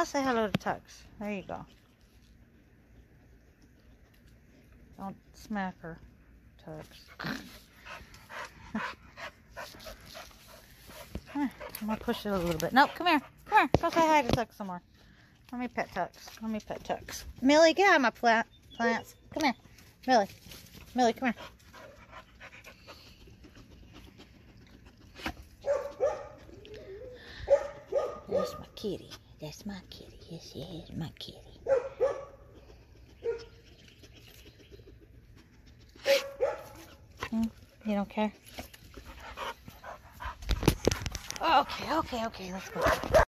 I'll say hello to Tux. There you go. Don't smack her, Tux. I'm gonna push it a little bit. Nope, come here. Come here. Go say hi to Tux some more. Let me pet Tux. Let me pet Tux. Millie, get out of my plant plants. Come here. Millie. Millie, come here. That's my kitty. That's my kitty. Yes, yes, my kitty. Hmm, You don't care? Okay, okay, okay, let's go.